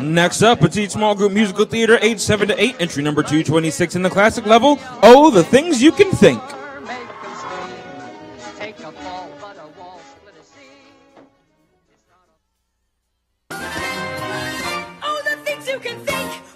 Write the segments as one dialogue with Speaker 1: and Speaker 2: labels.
Speaker 1: Next up, Petite Small Group Musical Theater, age 7 to 8, entry number 226 in the classic level. Oh, the things you can think.
Speaker 2: Oh, the things you can think.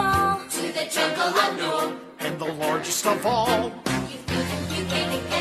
Speaker 2: small to the jungle unknown
Speaker 3: and the largest of all.
Speaker 2: You feel you can